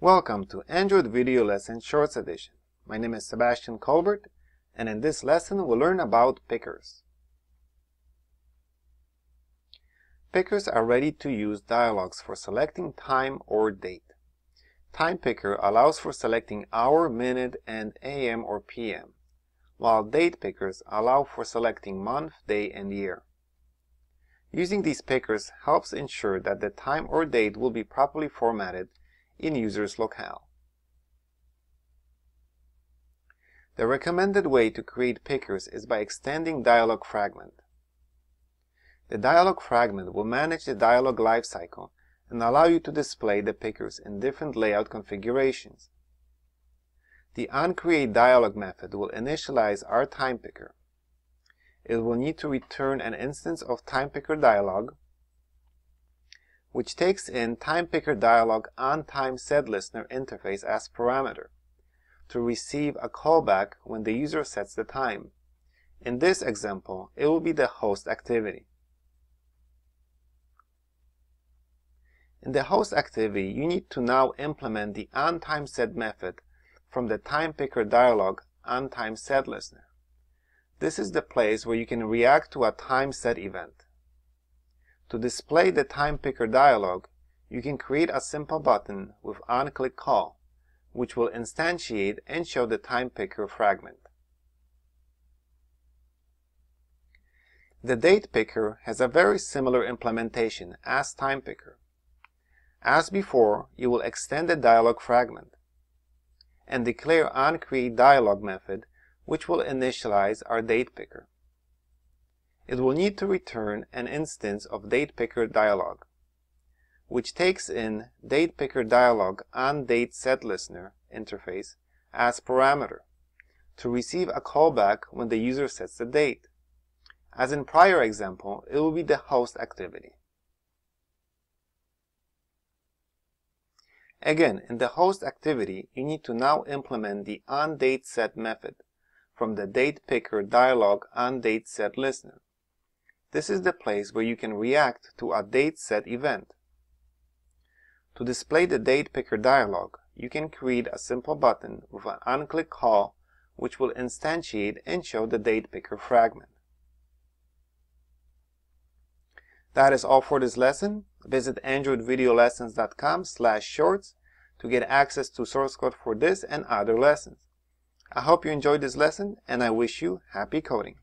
Welcome to Android Video Lesson Shorts Edition. My name is Sebastian Colbert, and in this lesson we'll learn about pickers. Pickers are ready-to-use dialogues for selecting time or date. Time Picker allows for selecting hour, minute, and AM or PM, while Date Pickers allow for selecting month, day, and year. Using these pickers helps ensure that the time or date will be properly formatted in user's locale. The recommended way to create pickers is by extending dialog fragment. The dialog fragment will manage the dialog lifecycle and allow you to display the pickers in different layout configurations. The onCreateDialog method will initialize our time picker. It will need to return an instance of time picker dialog which takes in TimePickerDialog onTimeSetListener interface as parameter to receive a callback when the user sets the time. In this example, it will be the host activity. In the host activity, you need to now implement the onTimeSet method from the TimePickerDialog onTimeSetListener. This is the place where you can react to a time set event. To display the time picker dialog, you can create a simple button with onClick call, which will instantiate and show the time picker fragment. The date picker has a very similar implementation as time picker. As before, you will extend the dialog fragment and declare onCreateDialog method, which will initialize our date picker it will need to return an instance of DatePickerDialog, which takes in DatePickerDialog on DateSetListener interface as parameter to receive a callback when the user sets the date. As in prior example, it will be the host activity. Again, in the host activity, you need to now implement the onDateSet method from the DatePickerDialog onDateSetListener. This is the place where you can react to a date set event. To display the date picker dialog, you can create a simple button with an onClick call which will instantiate and show the date picker fragment. That is all for this lesson. Visit androidvideolessons.com slash shorts to get access to source code for this and other lessons. I hope you enjoyed this lesson and I wish you happy coding.